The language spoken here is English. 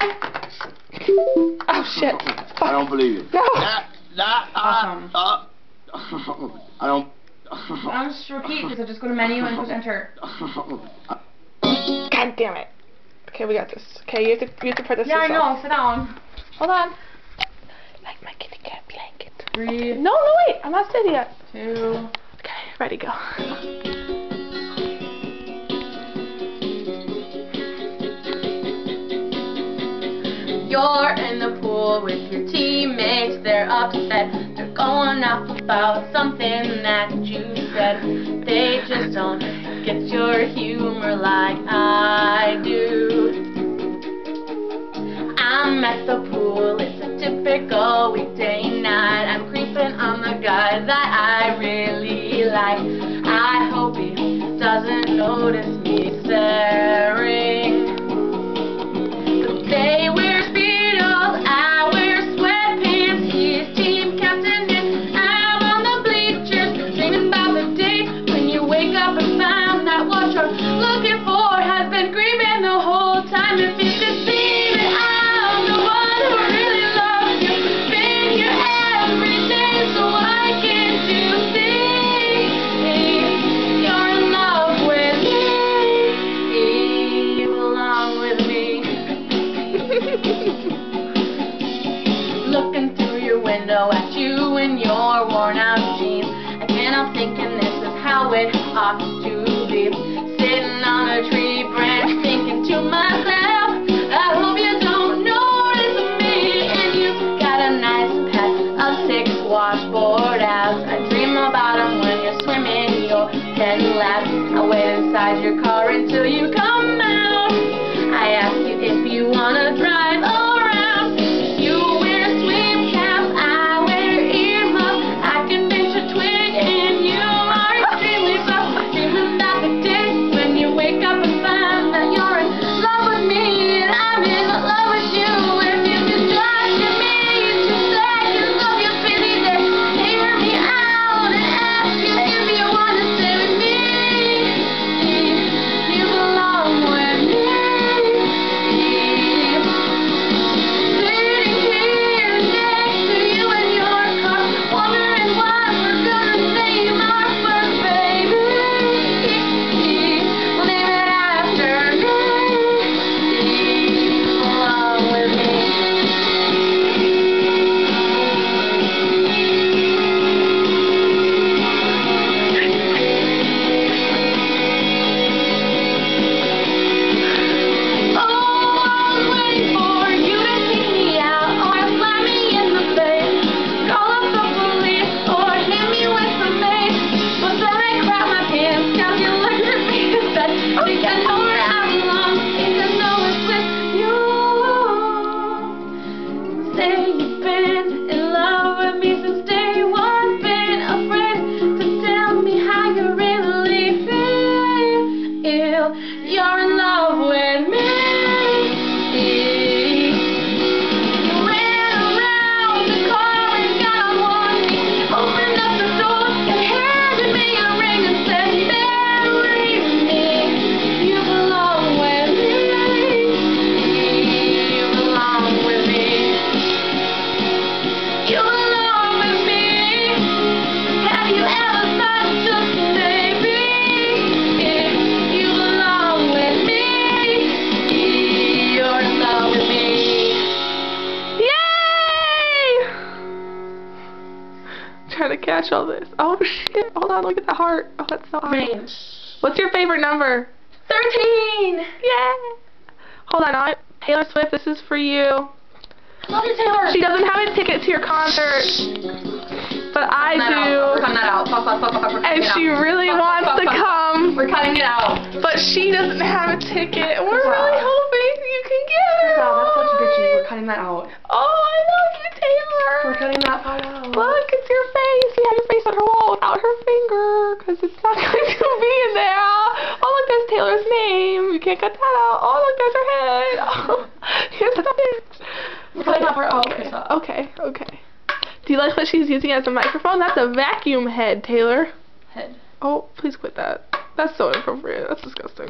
Oh shit. I don't believe it. No. Nah, nah, Awesome. uh, uh, I don't. I'll just repeat because I just go to menu and push enter. God damn it. Okay, we got this. Okay, you have to you have to put this Yeah, I yourself. know. Sit down. Hold on. Like my kitty cat blanket. Three, No, no, wait. I'm not steady yet. two. Okay, ready, go. You're in the pool with your teammates, they're upset. They're going off about something that you said. They just don't get your humor like I do. I'm at the pool, it's a typical weekday night. I'm creeping on the guy that I really like. I hope he doesn't notice window at you in your worn out jeans. I can't help thinking this is how it ought to be. Sitting on a tree branch thinking to myself, I hope you don't notice me. And you've got a nice pet of six washboard abs. I dream about them when you're swimming your ten laps. I wait inside your car until you come out. I ask you if you wanna drive Trying to catch all this. Oh shit! Hold on, look at the heart. Oh, that's so awesome. What's your favorite number? Thirteen. Yeah. Hold on, I, Taylor Swift. This is for you. Love you, Taylor. She doesn't have a ticket to your concert, but I Cut that out. We're do, that out. And she really wants to come, We're cutting it out. but she doesn't have a ticket. We're really hoping you can get her. Wow, that's such bitchy. We're cutting that out. Oh, I love you, Taylor. We're cutting that part out. Look, it's your face. You have your face on her her finger, because it's not going to be in there. Oh, look, there's Taylor's name. You can't cut that out. Oh, look, there's her head. Oh, here's the bitch. We're that part out. Okay, okay, okay. Do you like what she's using as a microphone? That's a vacuum head, Taylor. Head. Oh, please quit that. That's so inappropriate. That's disgusting.